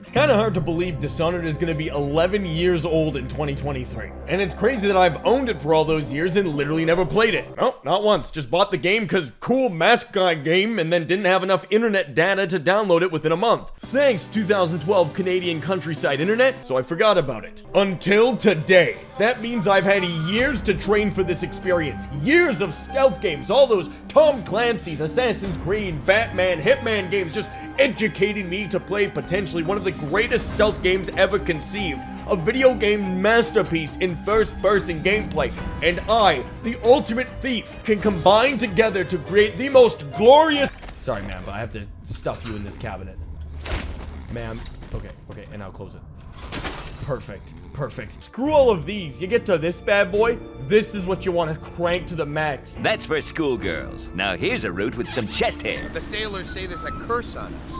It's kind of hard to believe Dishonored is going to be 11 years old in 2023. And it's crazy that I've owned it for all those years and literally never played it. No, not once. Just bought the game because cool mascot game and then didn't have enough internet data to download it within a month. Thanks 2012 Canadian countryside internet, so I forgot about it. Until today. That means I've had years to train for this experience. Years of stealth games, all those Tom Clancy's, Assassin's Creed, Batman, Hitman games, just educating me to play potentially one of the greatest stealth games ever conceived. A video game masterpiece in first-person gameplay. And I, the ultimate thief, can combine together to create the most glorious... Sorry, ma'am, but I have to stuff you in this cabinet. Ma'am. Okay, okay, and I'll close it. Perfect. Perfect. Screw all of these. You get to this bad boy, this is what you want to crank to the max. That's for schoolgirls. Now here's a route with some chest hair. The sailors say there's a curse on us.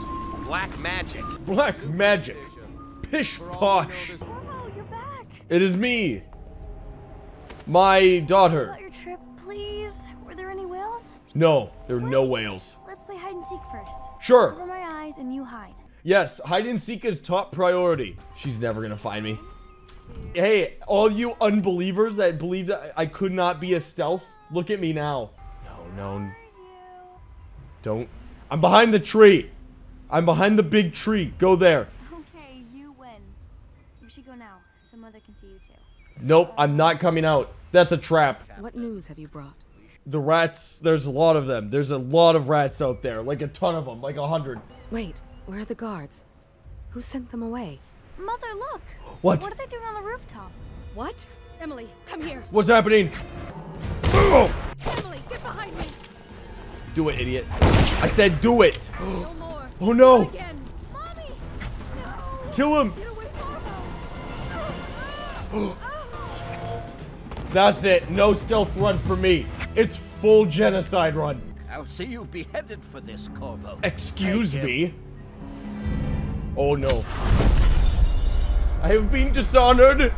Black magic. Black magic. Pish posh. Oh, you're back. It is me. My daughter. About your trip, please. Were there any whales? No, there are no whales. Let's play hide and seek first. Sure. Cover my eyes and you hide. Yes, hide and seek is top priority. She's never gonna find me. Hey, all you unbelievers that believe that I could not be a stealth, look at me now. No, no. Don't. I'm behind the tree. I'm behind the big tree. Go there. Okay, you win. You should go now, so mother can see you too. Nope, I'm not coming out. That's a trap. What news have you brought? The rats, there's a lot of them. There's a lot of rats out there. Like a ton of them. Like a hundred. Wait, where are the guards? Who sent them away? Mother, look. What? What are they doing on the rooftop? What? Emily, come here. What's happening? Oh! Emily, get behind me. Do it, idiot. I said do it. No more. Oh no. Again. Mommy! No! Kill him. Get away from That's it. No stealth run for me. It's full genocide run. I'll see you beheaded for this, Corvo. Excuse Thank me. Oh no. I have been dishonored.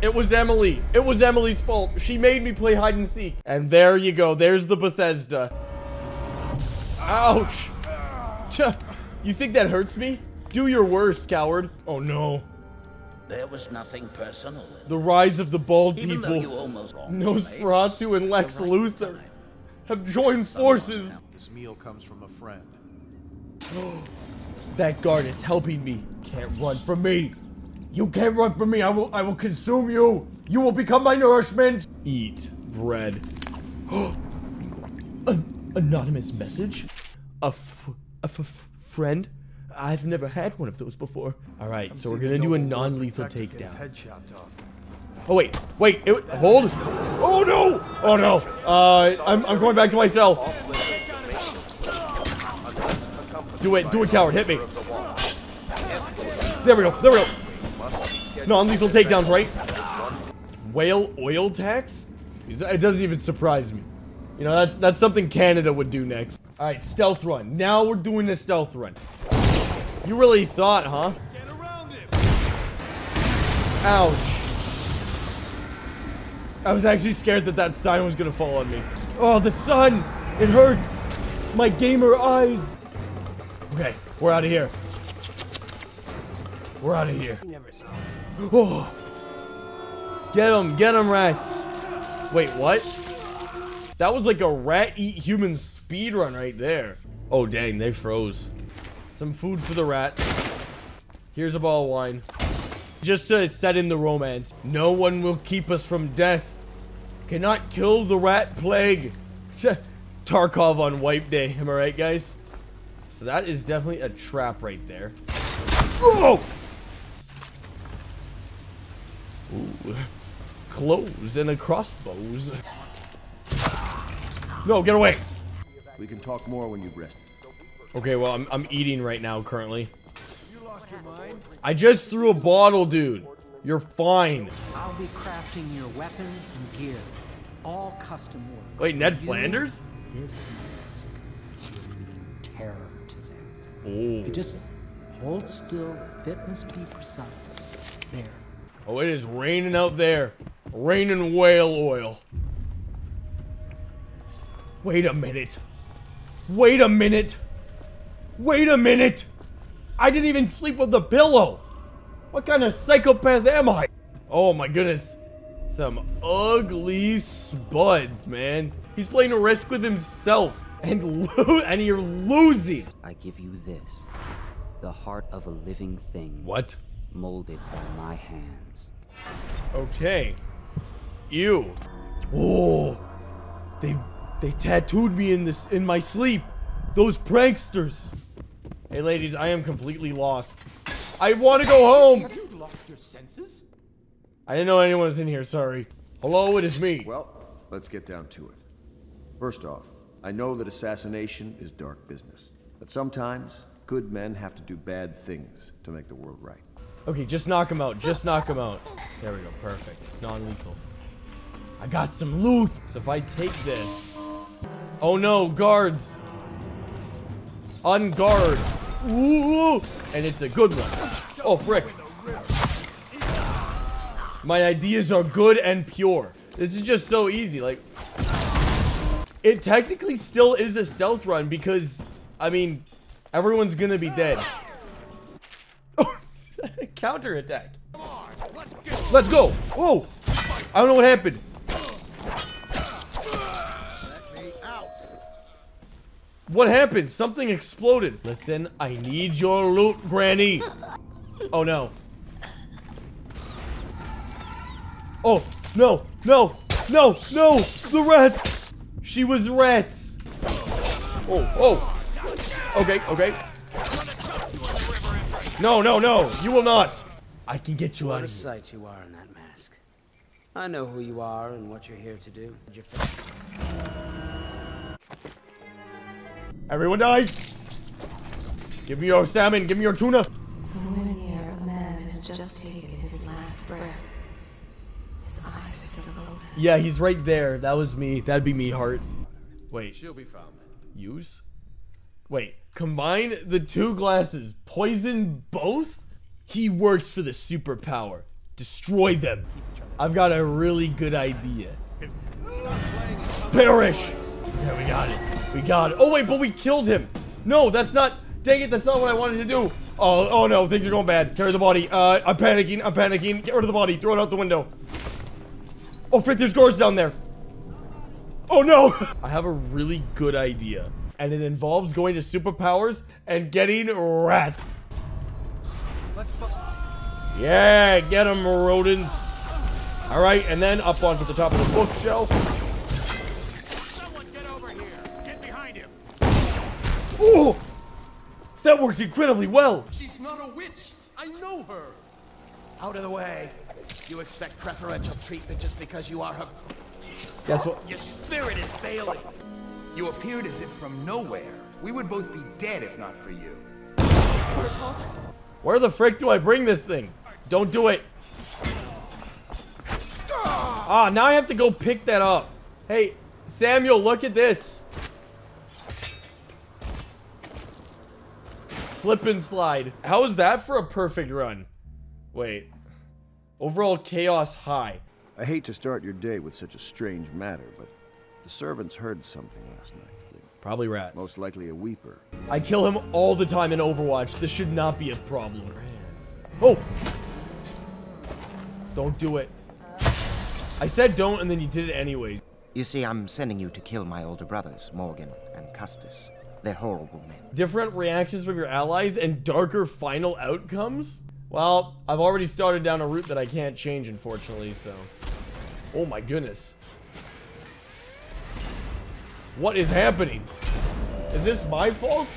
It was Emily. It was Emily's fault. She made me play hide and seek. And there you go. There's the Bethesda. Ouch. Tch. You think that hurts me? Do your worst, coward. Oh no. There was nothing personal. The rise of the bald Even though you people. almost Nosferatu and Lex The right Luthor time. have joined forces. This meal comes from a friend. That guard is helping me. Can't run from me. You can't run from me. I will I will consume you. You will become my nourishment. Eat bread. An anonymous message? A, a friend? I've never had one of those before. All right, so we're gonna do a non-lethal takedown. Head chopped off. Oh wait, wait, it, hold. Oh no! Oh no! Uh, I'm I'm going back to my cell. Do it, do it, coward. Hit me. There we go. There we go. Non-lethal takedowns, right? Whale oil tax? It doesn't even surprise me. You know, that's that's something Canada would do next. All right, stealth run. Now we're doing a stealth run. You really thought, huh? Ouch. I was actually scared that that sign was gonna fall on me. Oh, the sun! It hurts! My gamer eyes! Okay, we're out of here. We're out of here. Oh. Get him, get him, rats. Wait, what? That was like a rat eat human speed run right there. Oh, dang, they froze. Some food for the rat. Here's a ball of wine. Just to set in the romance. No one will keep us from death. Cannot kill the rat plague. Tarkov on wipe day. Am I right, guys? So that is definitely a trap right there. Oh! Ooh. Clothes and a crossbows. No, get away. We can talk more when you've rested. Okay, well, I'm, I'm eating right now currently. You lost your mind? I just threw a bottle, dude. You're fine. I'll be crafting your weapons and gear. All custom work. Wait, Ned You, Flanders? This mask will mean terror to them. Oh. If you just hold still, fitness be precise. There. Oh, it is raining out there. Raining whale oil. Wait a minute. Wait a minute. Wait a minute. I didn't even sleep with the pillow. What kind of psychopath am I? Oh my goodness. Some ugly spuds, man. He's playing a risk with himself. And lo and you're losing. I give you this. The heart of a living thing. What? Molded by my hands. Okay. You. Oh. They they tattooed me in this in my sleep. Those pranksters. Hey ladies, I am completely lost. I want to go home. Have you lost your senses? I didn't know anyone was in here, sorry. Hello, it is me. Well, let's get down to it. First off, I know that assassination is dark business. But sometimes, good men have to do bad things to make the world right. Okay, just knock him out. Just knock him out. There we go. Perfect. Non-lethal. I got some loot. So if I take this... Oh no, guards. On guard. Ooh, and it's a good one. Oh, frick. My ideas are good and pure. This is just so easy. Like, it technically still is a stealth run because, I mean, everyone's gonna be dead. Counter attack. Let's go. Whoa. I don't know what happened. What happened? Something exploded. Listen, I need your loot, Granny. Oh, no. Oh, no, no, no, no. The rats. She was rats. Oh, oh. Okay, okay. No, no, no. You will not. I can get you What out of here. sight you are in that mask. I know who you are and what you're here to do. Your Everyone dies. Give me your salmon. Give me your tuna. Somewhere near, a man has just taken his last breath. His eyes are still open. Yeah, he's right there. That was me. That'd be me, Heart. Wait. She'll be found. Use? Wait. Combine the two glasses. Poison both? He works for the superpower. Destroy them. I've got a really good idea. Perish! Yeah, we got it. We got it. Oh, wait, but we killed him. No, that's not... Dang it, that's not what I wanted to do. Oh, oh no, things are going bad. Carry the body. Uh, I'm panicking. I'm panicking. Get rid of the body. Throw it out the window. Oh, frick, there's guards down there. Oh no! I have a really good idea. And it involves going to superpowers and getting rats. Yeah, get them, rodents. Alright, and then up onto the top of the bookshelf. Someone get over here. Get behind him. Ooh! That worked incredibly well. She's not a witch. I know her. Out of the way. You expect preferential treatment just because you are her. Guess what? Your spirit is failing. You appeared as if from nowhere. We would both be dead if not for you. Where the frick do I bring this thing? Don't do it. Ah, now I have to go pick that up. Hey, Samuel, look at this. Slip and slide. How is that for a perfect run? Wait. Overall chaos high. I hate to start your day with such a strange matter, but the servants heard something last night. Probably rats. Most likely a weeper. I kill him all the time in Overwatch. This should not be a problem. Oh! Don't do it. I said don't, and then you did it anyways. You see, I'm sending you to kill my older brothers, Morgan and Custis. They're horrible men. Different reactions from your allies and darker final outcomes? Well, I've already started down a route that I can't change, unfortunately, so... Oh my goodness. What is happening? Is this my fault?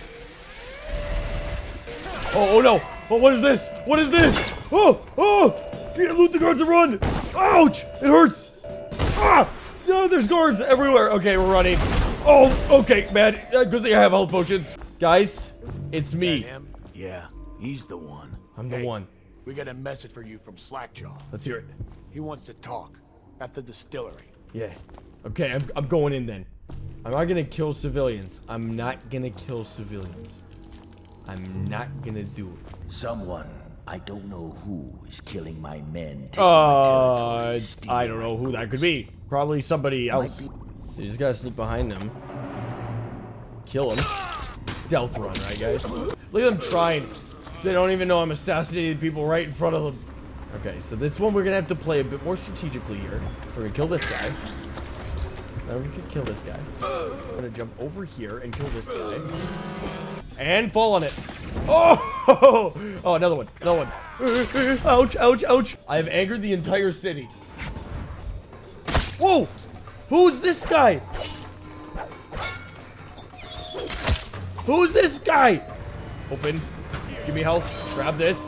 Oh, oh no! Oh, what is this? What is this? Oh! Oh! Get loot the guards and run! Ouch! It hurts! Ah! No, there's guards everywhere! Okay, we're running. Oh, okay, man. Good thing I have health potions. Guys, it's me. Him? Yeah, he's the one. I'm the Hey, one. We got a message for you from Slackjaw. Let's hear it. He wants to talk at the distillery. Yeah. Okay, I'm, I'm going in then. I'm not gonna kill civilians. I'm not gonna kill civilians. I'm not gonna do it. Someone, I don't know who, is killing my men. taking my Uh, territory, I don't know who that could be. Probably somebody else. You just gotta sneak behind them. Kill them. Stealth run, right, guys? Look at them trying. They don't even know I'm assassinating people right in front of them. Okay, so this one we're gonna have to play a bit more strategically here. We're gonna kill this guy. Then we're gonna kill this guy. I'm gonna jump over here and kill this guy. And fall on it. Oh! Oh, another one. Another one. Ouch, ouch, ouch. I have angered the entire city. Whoa! Who's this guy? Who's this guy? Open. Give me health. Grab this.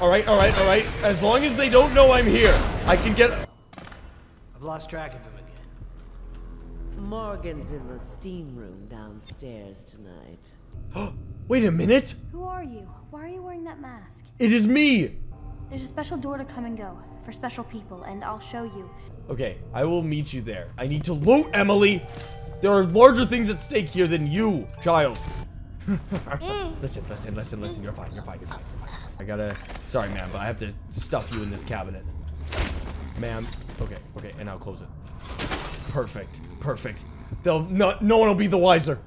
Alright, alright, alright. As long as they don't know I'm here, I can get... I've lost track of him again. Morgan's in the steam room downstairs tonight. Wait a minute. Who are you? Why are you wearing that mask? It is me. There's a special door to come and go for special people, and I'll show you. Okay, I will meet you there. I need to loot Emily. There are larger things at stake here than you, child. Mm. listen, listen, listen, listen. You're fine. You're fine. You're fine. You're fine. I gotta. Sorry, man, but I have to stuff you in this cabinet. Ma'am. Okay. Okay. And I'll close it. Perfect. Perfect. They'll not. No one will be the wiser.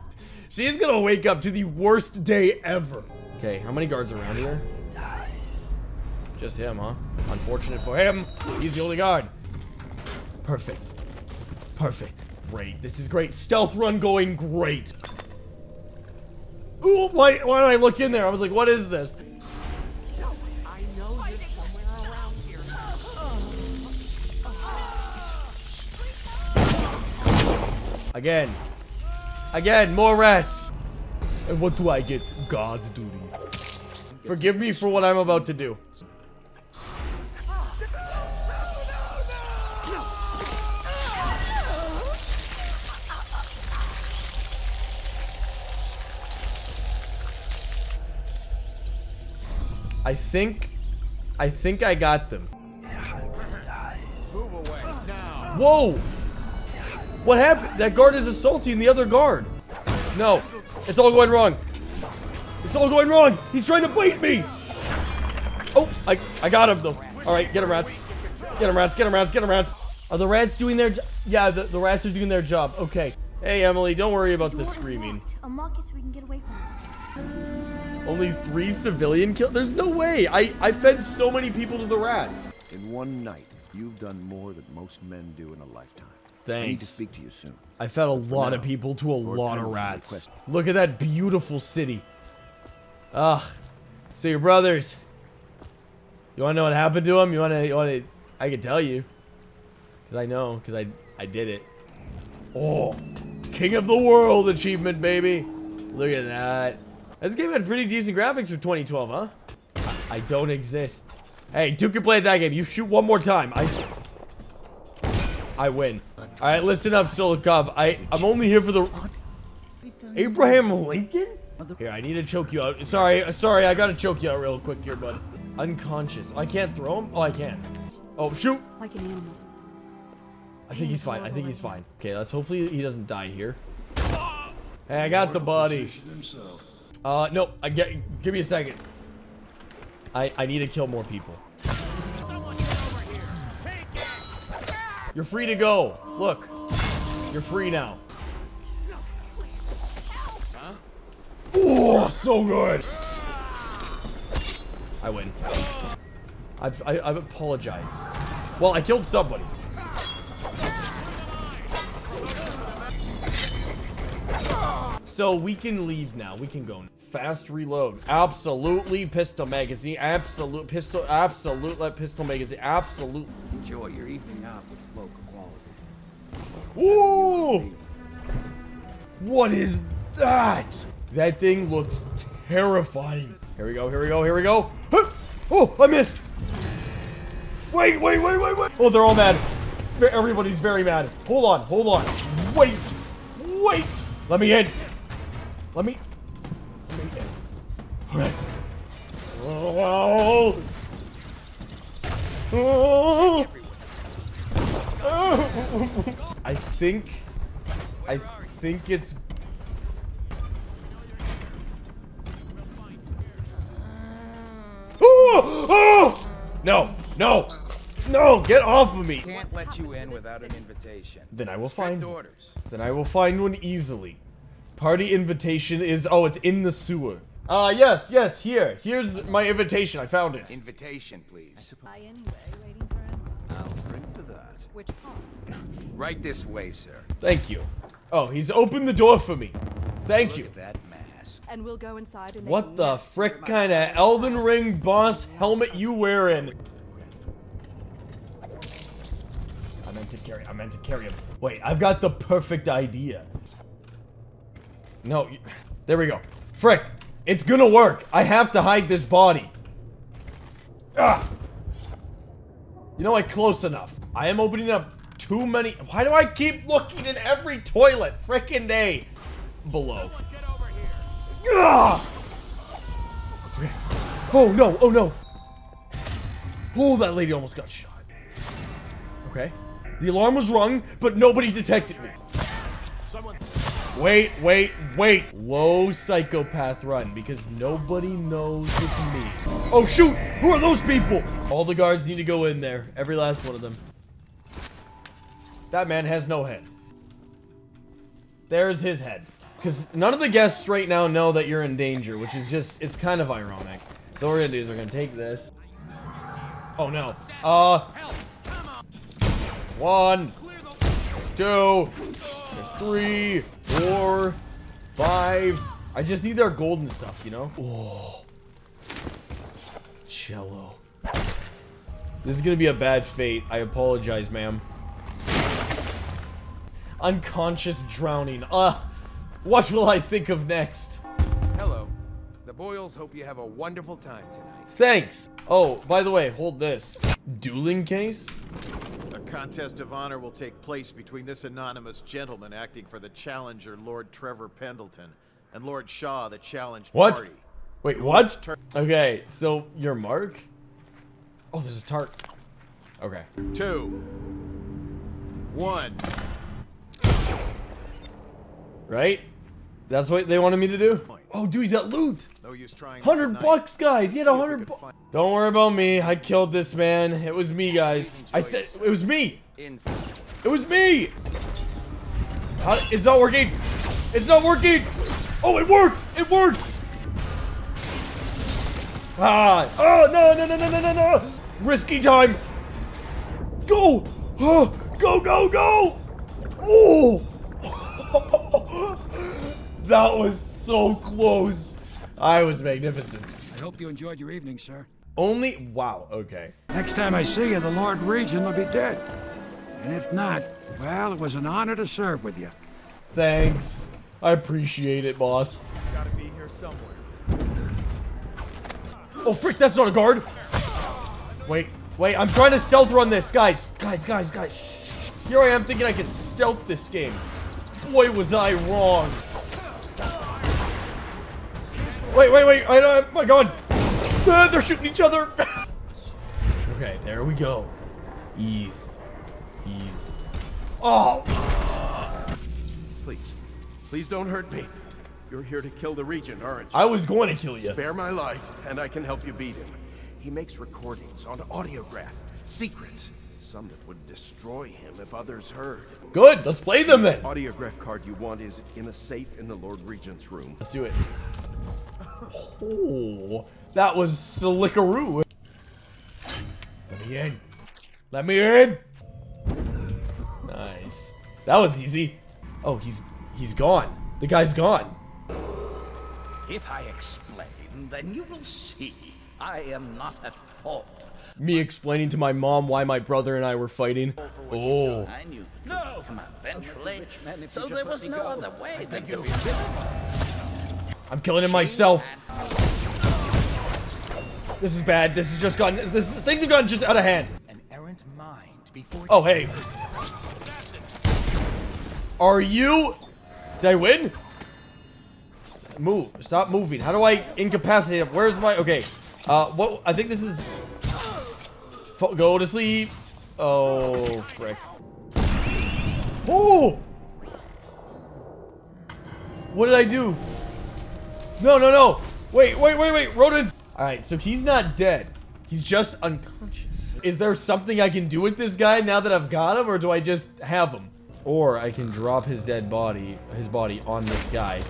She's gonna wake up to the worst day ever. Okay. How many guards around here? Just him, huh? Unfortunate for him. He's the only guard. Perfect. Perfect. Great. This is great. Stealth run going great. Ooh, why, why did I look in there? I was like, what is this? Again. Again, more rats. And what do I get? God duty. Forgive me for what I'm about to do. I think, I think I got them. Whoa! What happened? That guard is assaulting the other guard. No, it's all going wrong. It's all going wrong. He's trying to bite me. Oh, I, I got him though. All right, get him, rats. Get him, rats. Get him, rats. Get him, rats. Are the rats doing their? Yeah, the, the rats are doing their job. Okay. Hey, Emily, don't worry about the Door is screaming. Unlock it so we can get away from this place. Only three civilian kill? There's no way. I, I fed so many people to the rats. In one night, you've done more than most men do in a lifetime. I need to speak to you soon. I fed a lot now, of people to a Lord lot of rats. Look at that beautiful city. Ugh. So your brothers. You want to know what happened to them? You want to? You want to? I can tell you. Cause I know. Cause I I did it. Oh, King of the World achievement, baby. Look at that. This game had pretty decent graphics for 2012, huh? I don't exist. Hey, Duke can play that game. You shoot one more time. I. I win. All right, listen up, Sokolov. I I'm only here for the Abraham Lincoln. Here, I need to choke you out. Sorry, sorry, I gotta choke you out real quick here, bud. Unconscious. I can't throw him. Oh, I can. Oh, shoot. Like an animal. I think he's fine. I think he's fine. Okay, let's hopefully he doesn't die here. Hey, I got the body. Uh, no, I get. Give me a second. I I need to kill more people. You're free to go. Look, you're free now. Oh, so good. I win. I, I, I apologize. Well, I killed somebody. So we can leave now. We can go. Fast reload. Absolutely pistol magazine. Absolute pistol. Absolute let pistol magazine. Absolute. Enjoy your evening out with local. Whoa! What is that? That thing looks terrifying. Here we go. Here we go. Here we go. Oh, I missed. Wait, wait, wait, wait, wait. Oh, they're all mad. Everybody's very mad. Hold on. Hold on. Wait. Wait. Let me in. Let me. Let me in. All right. Oh. Oh. I think, I think it's. Oh! Oh! No! No! No! Get off of me! Can't let you in without an invitation. Then I will find. orders. Then I will find one easily. Party invitation is. Oh, it's in the sewer. Uh, yes, yes, here. Here's my invitation. I found it. Invitation, please. By anyway, waiting for him. I'll drink to that. Which part? Right this way, sir. Thank you. Oh, he's opened the door for me. Thank Look you. at that mask. And we'll go inside and What the frick kind of friends. Elden Ring boss helmet you wearing? I meant to carry. I meant to carry him. Wait, I've got the perfect idea. No, there we go. Frick, it's gonna work. I have to hide this body. Ah. You know what? Close enough. I am opening up too many. Why do I keep looking in every toilet frickin' day? Below. Okay. Oh no, oh no. Oh, that lady almost got shot. Okay. The alarm was rung, but nobody detected me. Wait, wait, wait. Low psychopath run because nobody knows it's me. Oh shoot! Who are those people? All the guards need to go in there. Every last one of them. That man has no head. There's his head. Because none of the guests right now know that you're in danger, which is just, it's kind of ironic. So what we're gonna do is we're gonna take this. Oh no. Uh. One. Two. Three. Four. Five. I just need their golden stuff, you know? Oh. Cello. This is gonna be a bad fate. I apologize, ma'am. Unconscious drowning. Uh, what will I think of next? Hello. The Boyles hope you have a wonderful time tonight. Thanks. Oh, by the way, hold this. Dueling case? A contest of honor will take place between this anonymous gentleman acting for the challenger, Lord Trevor Pendleton, and Lord Shaw, the challenged What? party. Wait, what? Okay, so you're Mark? Oh, there's a tart. Okay. Two. One. Right? That's what they wanted me to do? Oh, dude, he's got loot. No use trying. 100 the knife. bucks, guys. He had See 100 bucks. Don't worry about me. I killed this man. It was me, guys. I said it was me. Inside. It was me. How, it's not working. It's not working. Oh, it worked. It worked. Ah. Oh, no, no, no, no, no, no, no. Risky time. Go. Oh, go, go, go. Oh. That was so close. I was magnificent. I hope you enjoyed your evening, sir. Only, wow, okay. Next time I see you, the Lord Regent will be dead. And if not, well, it was an honor to serve with you. Thanks. I appreciate it, boss. Gotta be here somewhere. Oh, frick, that's not a guard. Wait, wait, I'm trying to stealth run this. Guys, guys, guys, guys. Here I am thinking I can stealth this game. Boy, was I wrong. Wait, wait, wait. I, uh, my god. Ah, they're shooting each other. okay, there we go. Ease. Ease. Oh. Please. Please don't hurt me. You're here to kill the Regent, aren't you? I was going to kill you. Spare my life, and I can help you beat him. He makes recordings on audiograph. Secrets. Some that would destroy him if others heard. Good, let's play them then. The Audiograph card you want is in a safe in the Lord Regent's room. Let's do it. Oh, that was slickaroo. Let me in. Let me in. Nice. That was easy. Oh, he's he's gone. The guy's gone. If I explain, then you will see I am not at fault. Me explaining to my mom why my brother and I were fighting. Oh. I knew no. come out eventually, so there was no other way than to I'm killing him myself. This is bad. This has just gotten. This things have gotten just out of hand. An errant mind before. Oh hey. Are you? Did I win? Move. Stop moving. How do I incapacitate him? Where's my? Okay. Uh, what? I think this is. Go to sleep. Oh frick. Oh. What did I do? No, no, no. Wait, wait, wait, wait. Rodents. All right, so he's not dead. He's just unconscious. Is there something I can do with this guy now that I've got him, or do I just have him? Or I can drop his dead body, his body on this guy.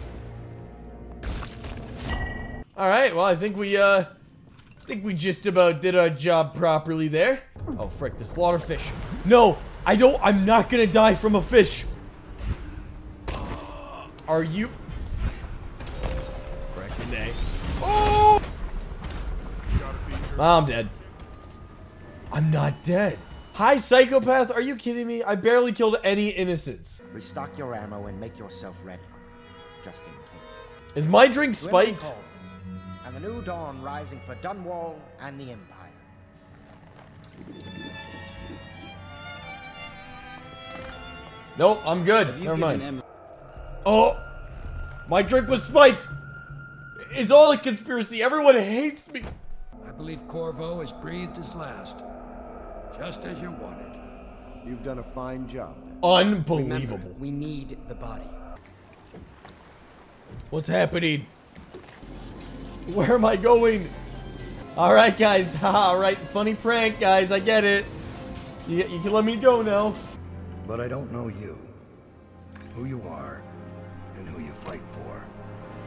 All right, well, I think we, uh, I think we just about did our job properly there. Oh, frick, the slaughterfish. No, I don't, I'm not gonna die from a fish. Are you? Oh! I'm dead. I'm not dead. Hi, psychopath. Are you kidding me? I barely killed any innocents. Restock your ammo and make yourself ready, just in case. Is my drink spiked? Call, And the new dawn rising for Dunwall and the Empire. Nope, I'm good. Never mind. Oh, my drink was spiked. It's all a conspiracy. Everyone hates me. I believe Corvo has breathed his last. Just as you wanted. You've done a fine job. Unbelievable. Remember, we need the body. What's happening? Where am I going? All right, guys. All right, funny prank, guys. I get it. You, you can let me go now. But I don't know you. Who you are, and who you fight for.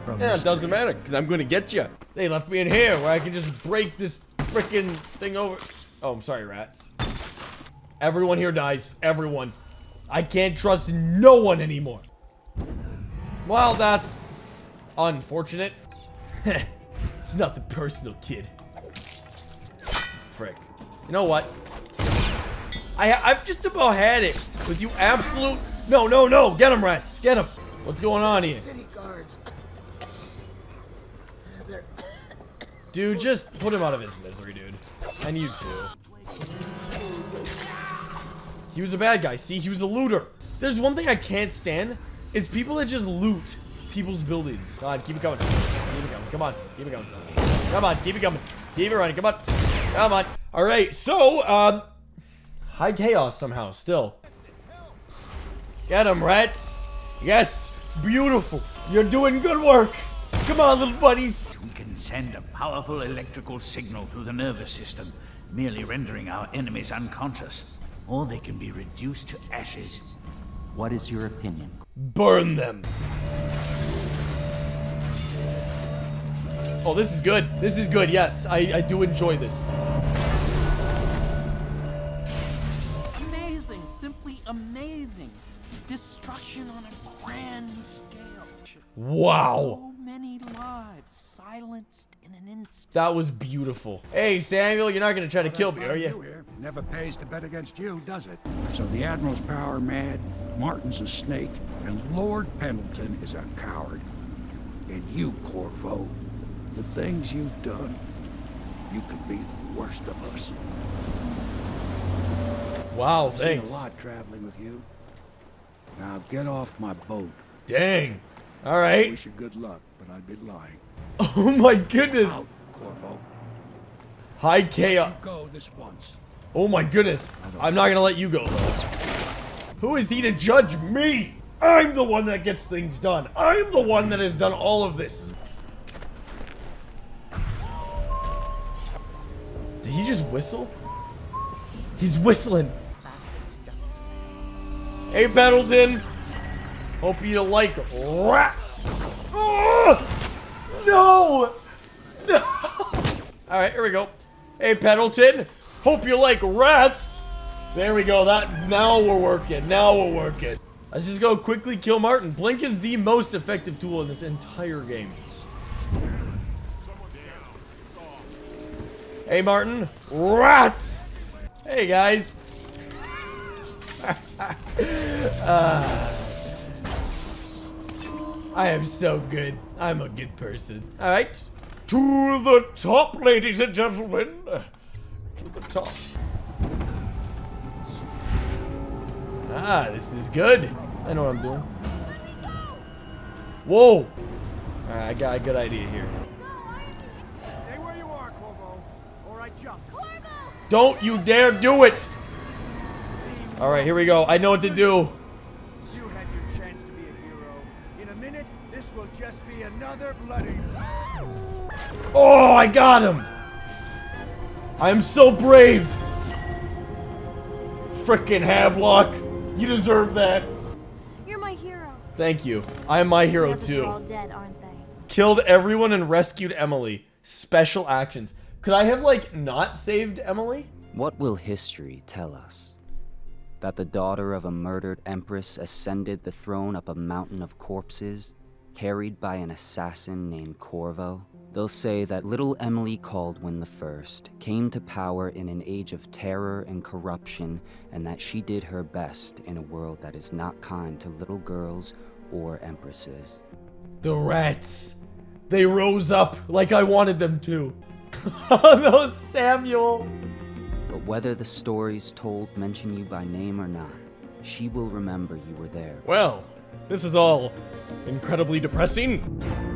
From Yeah, it doesn't matter, because I'm going to get you. They left me in here where I can just break this freaking thing over. Oh, I'm sorry, rats. Everyone here dies. Everyone. I can't trust no one anymore. Well, that's unfortunate. it's nothing personal, kid. Frick. You know what? I, I've just about had it with you absolute... No, no, no. Get him, rats. Get him. What's going on here? City guards. They're Dude, just put him out of his misery, dude. And you too. He was a bad guy. See, he was a looter. There's one thing I can't stand. It's people that just loot people's buildings. God, keep it going. Keep it going. Come on. Keep it going. Come on. Keep it coming. Keep it running. Come on. Come on. All right. So, um, high chaos somehow still. Get him, rats. Yes. Beautiful. You're doing good work. Come on, little buddies. We can send a powerful electrical signal through the nervous system, merely rendering our enemies unconscious. Or they can be reduced to ashes. What is your opinion? Burn them. Oh, this is good. This is good. Yes, I, I do enjoy this. Amazing, simply amazing. Destruction on a grand scale. Wow. So many lives silenced in an instant. That was beautiful. Hey, Samuel, you're not going to try to kill me, are Find you? here. Never pays to bet against you, does it? So the Admiral's power mad, Martin's a snake, and Lord Pendleton is a coward. And you, Corvo, the things you've done, you could be the worst of us. Wow, I've thanks. seen a lot traveling with you. Now get off my boat. Dang. All right. Wish you good luck, but I'd be lying. Oh my goodness. Corvo. High chaos. Uh, go this once. Oh my goodness. I'm not going to let you go. Who is he to judge me? I'm the one that gets things done. I'm the one that has done all of this. Did he just whistle? He's whistling. Hey, Pendleton. Hope you like rats. No! No! All right, here we go. Hey, Pendleton. Hope you like rats. There we go. That now we're working. Now we're working. Let's just go quickly kill Martin. Blink is the most effective tool in this entire game. Hey, Martin. Rats! Hey, guys. Ah. I am so good. I'm a good person. All right. To the top, ladies and gentlemen. To the top. Ah, this is good. I know what I'm doing. Whoa! Alright, I got a good idea here. Stay where you are, Corvo, or I jump. Don't you dare do it! Alright, here we go. I know what to do. You had your chance to be a hero. In a minute, this will just be another bloody. Oh, I got him! I am so brave! Frickin' Havelock! You deserve that! You're my hero. Thank you. I am my The hero are too. all dead, aren't they? Killed everyone and rescued Emily. Special actions. Could I have, like, not saved Emily? What will history tell us? That the daughter of a murdered empress ascended the throne up a mountain of corpses, carried by an assassin named Corvo? They'll say that little Emily Kaldwin I came to power in an age of terror and corruption, and that she did her best in a world that is not kind to little girls or empresses. The rats. They rose up like I wanted them to. oh no, Samuel. But whether the stories told mention you by name or not, she will remember you were there. Well, this is all incredibly depressing.